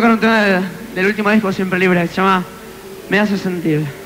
tocar un tema del último disco, Siempre Libre, que se llama Me hace sentir.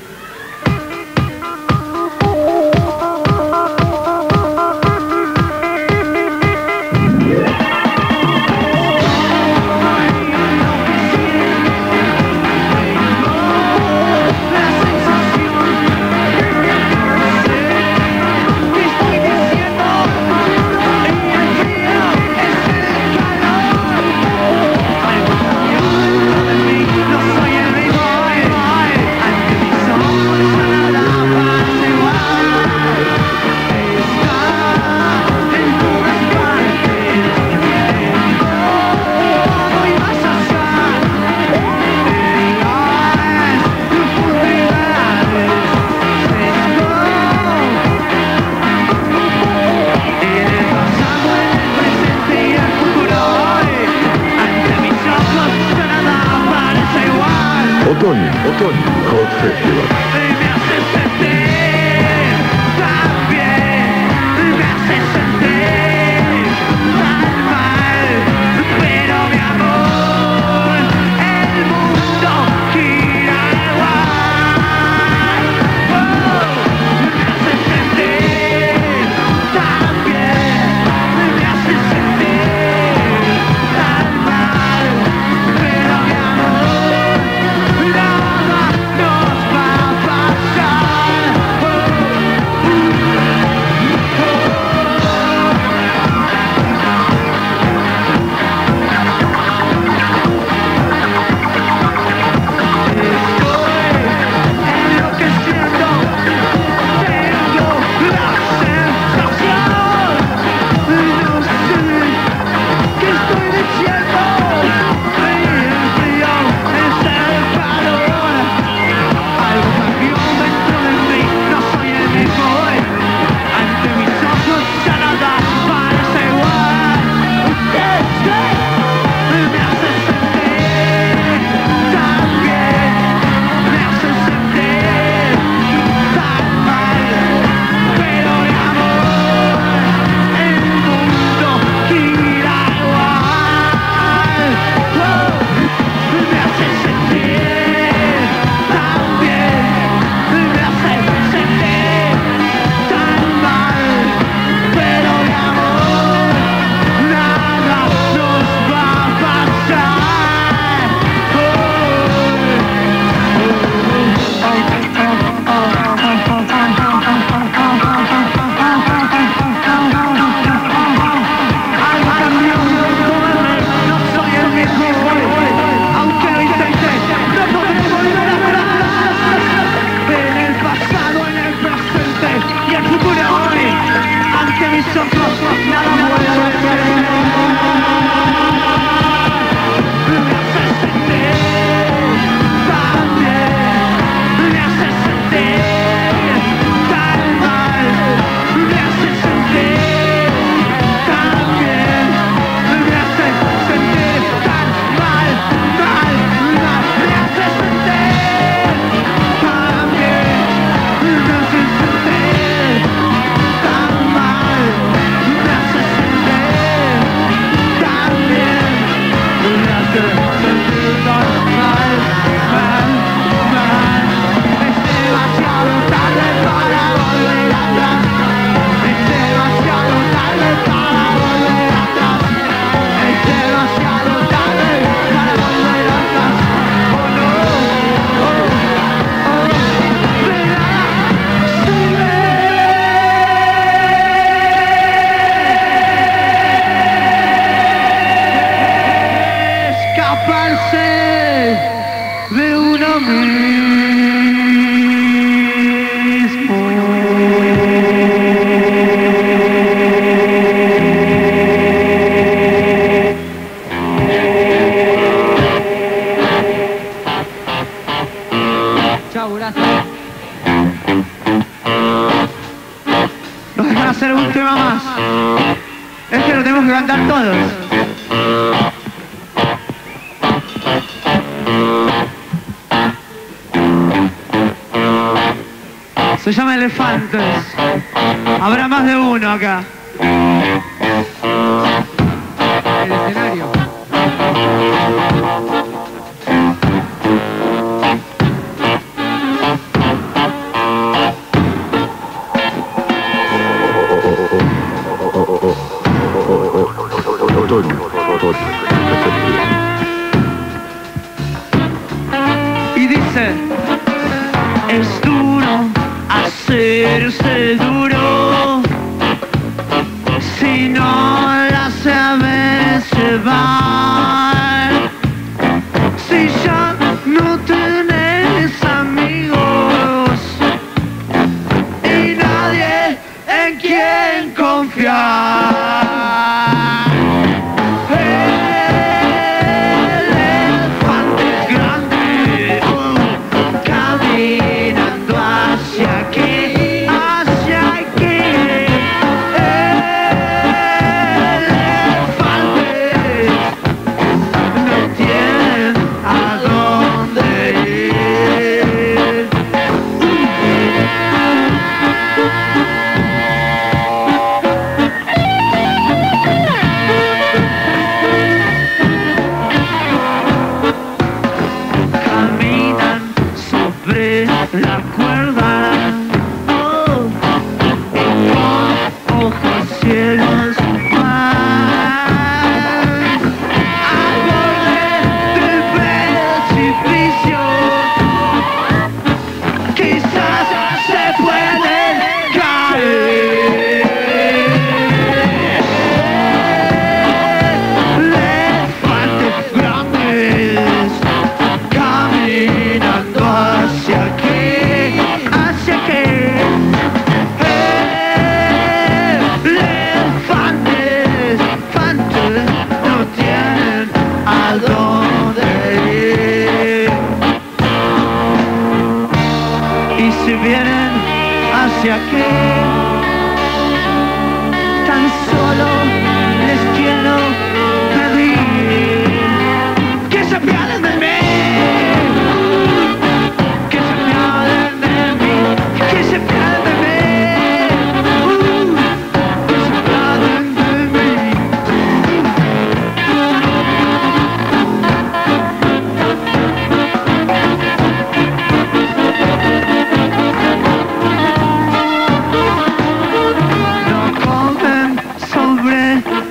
音に音に変わってい Se llama Elefantes. Habrá más de uno acá. El escenario. Y dice, hacerse duro, si no la sabes llevar, si ya no tienes amigos y nadie en quien confiar.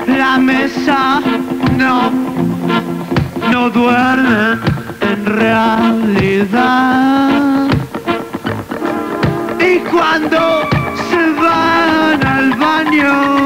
la mesa no, no duerme en realidad. Y cuando se van al baño,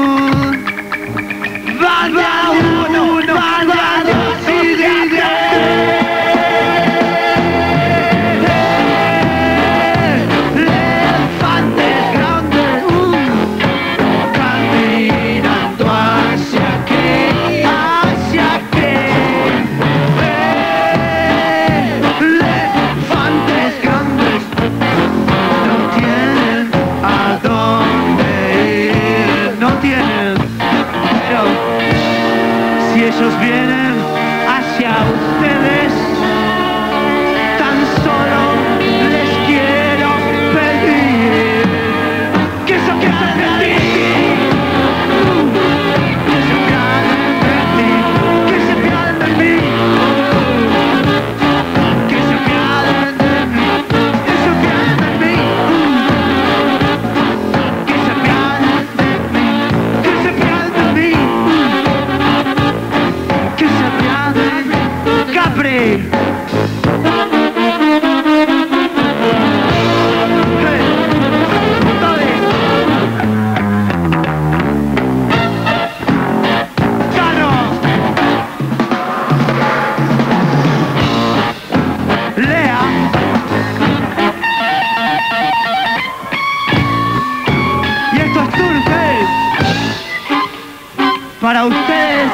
para ustedes.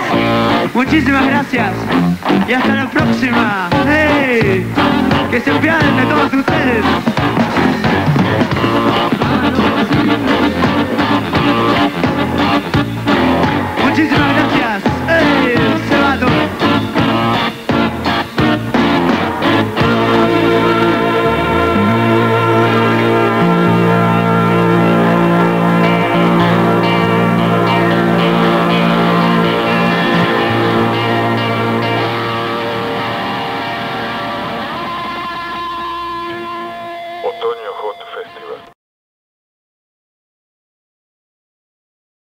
Muchísimas gracias y hasta la próxima. ¡Hey! Que se apiaden de todos ustedes. Muchísimas gracias.